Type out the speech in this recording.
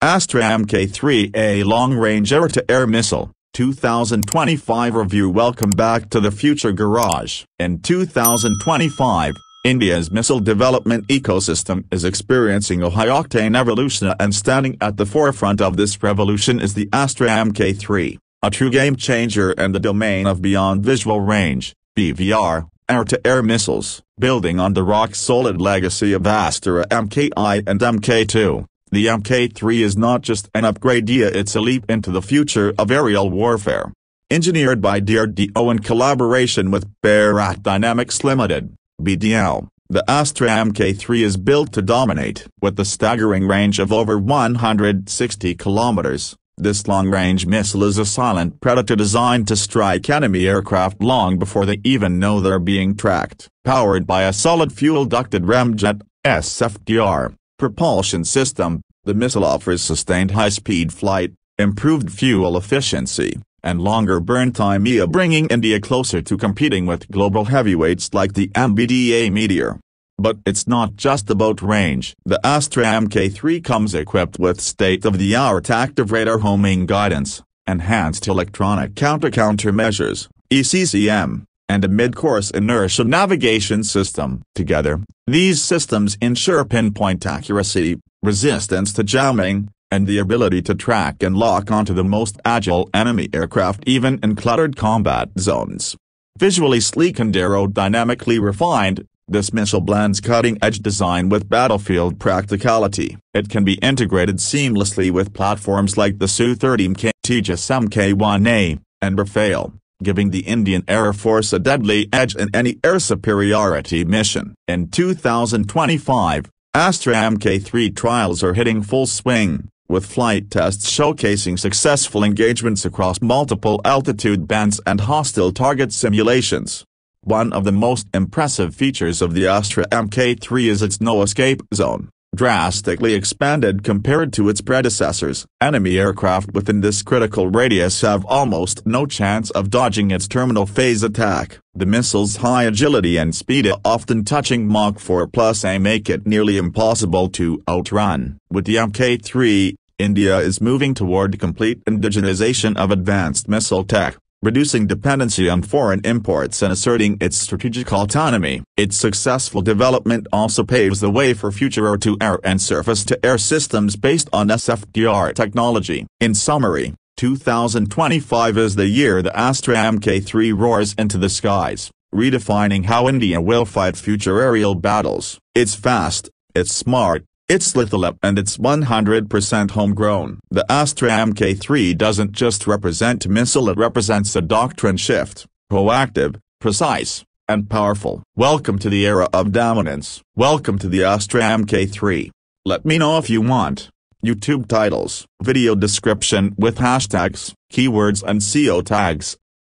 Astra Mk3 A long-range air-to-air missile, 2025 review Welcome back to the Future Garage. In 2025, India's missile development ecosystem is experiencing a high-octane evolution and standing at the forefront of this revolution is the Astra Mk3, a true game-changer in the domain of beyond visual range, BVR, air-to-air missiles, building on the rock-solid legacy of Astra Mk1 and Mk2. The Mk3 is not just an upgrade it's a leap into the future of aerial warfare. Engineered by DRDO in collaboration with Bharat Dynamics Limited, BDL, the Astra Mk3 is built to dominate. With a staggering range of over 160 kilometers, this long-range missile is a silent predator designed to strike enemy aircraft long before they even know they're being tracked. Powered by a solid fuel-ducted ramjet, SFDR, propulsion system, the missile offers sustained high-speed flight, improved fuel efficiency, and longer burn time bringing India closer to competing with global heavyweights like the MBDA Meteor. But it's not just about range. The Astra Mk3 comes equipped with state-of-the-art active radar homing guidance, enhanced electronic counter-countermeasures, ECCM, and a mid-course inertial navigation system. Together, these systems ensure pinpoint accuracy, resistance to jamming, and the ability to track and lock onto the most agile enemy aircraft even in cluttered combat zones. Visually sleek and aerodynamically refined, this missile blends cutting-edge design with battlefield practicality. It can be integrated seamlessly with platforms like the Su-30MKI, Tejas Mk1A, and Rafale giving the Indian Air Force a deadly edge in any air superiority mission. In 2025, Astra Mk3 trials are hitting full swing, with flight tests showcasing successful engagements across multiple altitude bands and hostile target simulations. One of the most impressive features of the Astra Mk3 is its no-escape zone drastically expanded compared to its predecessors. Enemy aircraft within this critical radius have almost no chance of dodging its terminal phase attack. The missile's high agility and speed often touching Mach 4 plus A make it nearly impossible to outrun. With the Mk3, India is moving toward complete indigenization of advanced missile tech reducing dependency on foreign imports and asserting its strategic autonomy. Its successful development also paves the way for future air-to-air and surface-to-air systems based on SFDR technology. In summary, 2025 is the year the Astra Mk3 roars into the skies, redefining how India will fight future aerial battles. It's fast, it's smart, it's lethal and it's 100% homegrown. The Astra Mk3 doesn't just represent missile it represents a doctrine shift, proactive, precise, and powerful. Welcome to the era of dominance. Welcome to the Astra Mk3. Let me know if you want. YouTube titles, video description with hashtags, keywords and SEO tags.